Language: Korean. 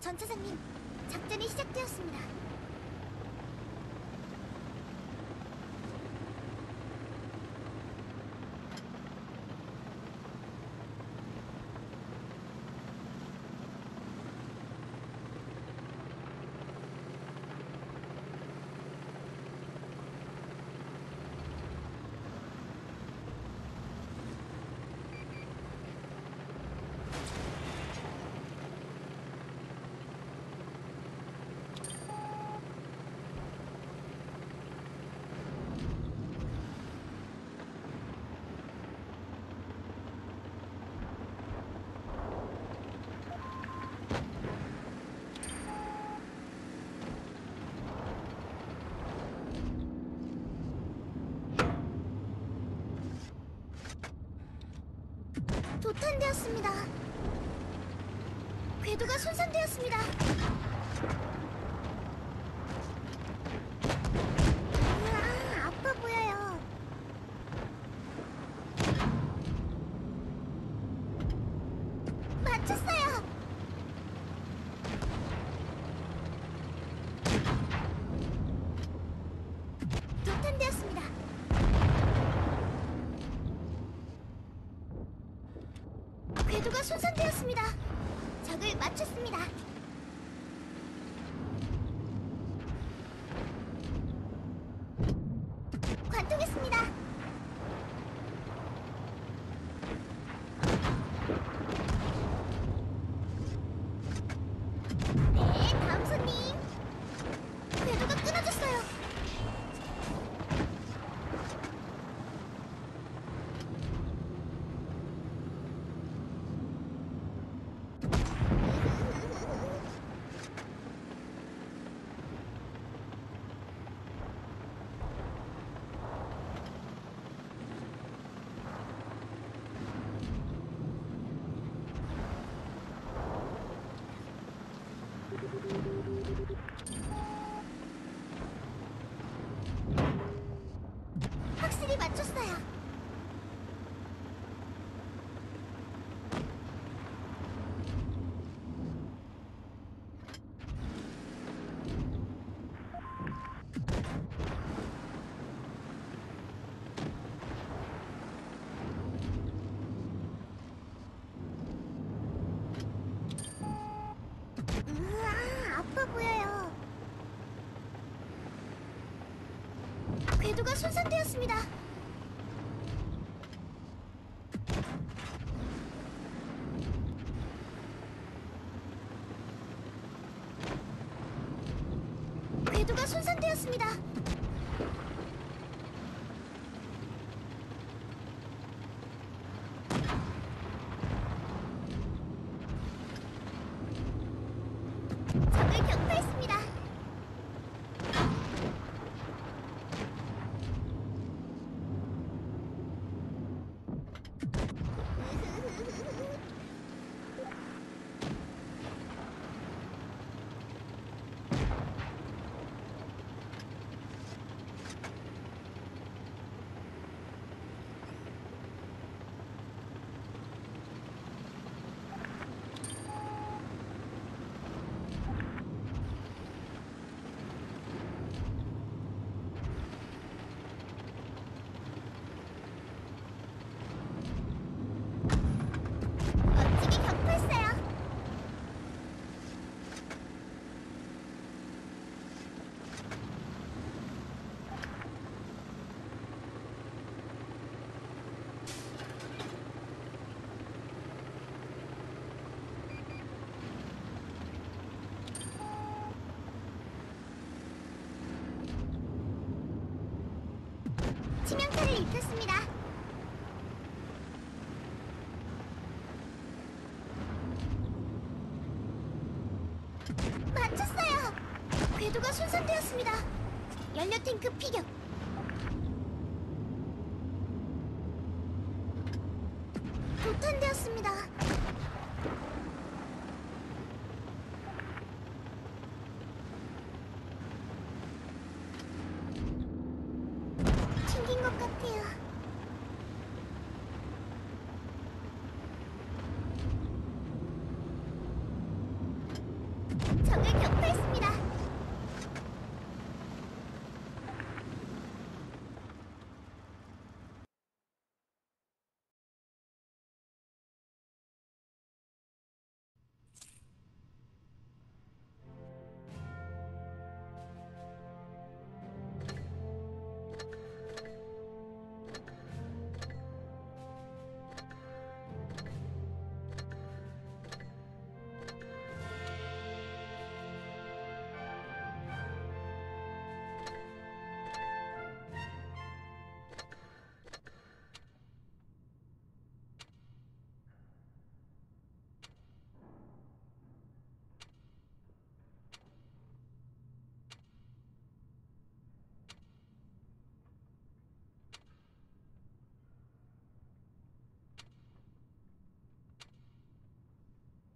전차장님, 작전이 시작되었습니다. 도탄되었습니다. 궤도가 손상되었습니다. 우와, 아파 보여요. 맞췄어요. 도탄되었습니다. 궤도가 손상되었습니다. 적을 맞췄습니다. 네, 다음 손님. 궤도가 끊어졌어요. 확실히 맞췄어요. 으아, 아파 보여요. 궤도가 손상되었습니다. 궤도가 손상되었습니다. 적을 격파했습니다. 멋지게 격파했어요. 치명타를 입혔습니다. 맞췄어요. 궤도가 손상되었습니다. 연료 탱크 피격. 도탄되었습니다. Thằng.